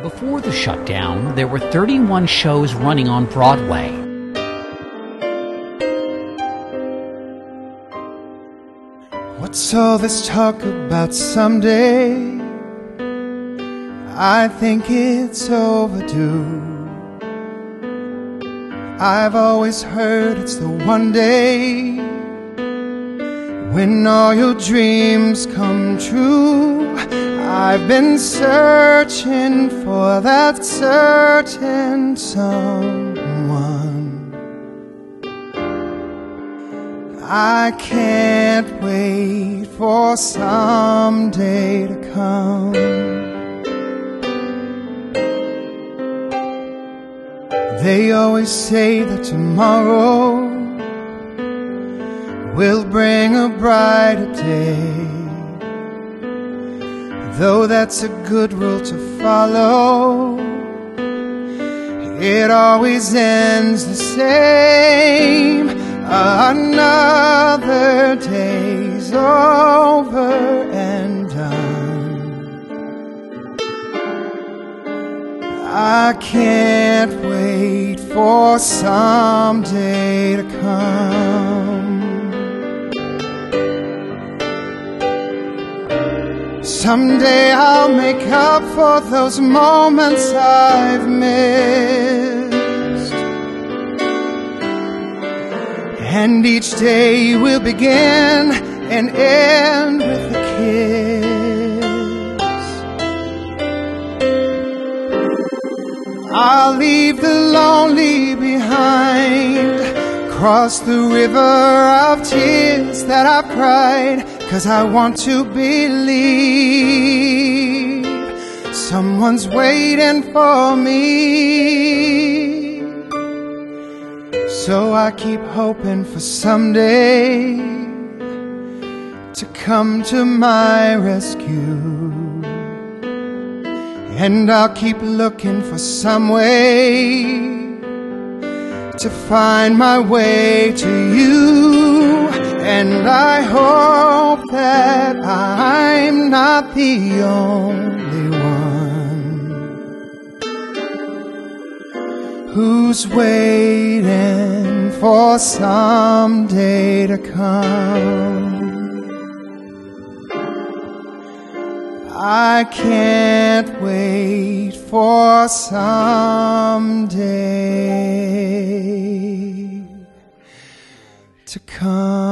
Before the shutdown, there were 31 shows running on Broadway. What's all this talk about someday? I think it's overdue. I've always heard it's the one day when all your dreams come true. I've been searching for that certain someone. I can't wait for someday to come. They always say that tomorrow will bring a brighter day. Though that's a good rule to follow, it always ends the same. Another day's over and done. I can't wait for someday to come. Someday I'll make up for those moments I've missed. And each day will begin and end with a kiss. I'll leave the lonely behind, cross the river of tears that I've cried, cause I want to believe someone's waiting for me. So I keep hoping for someday to come to my rescue. And I'll keep looking for some way to find my way to you. And I hope that I'm not the only one who's waiting for someday to come. I can't wait for someday to come.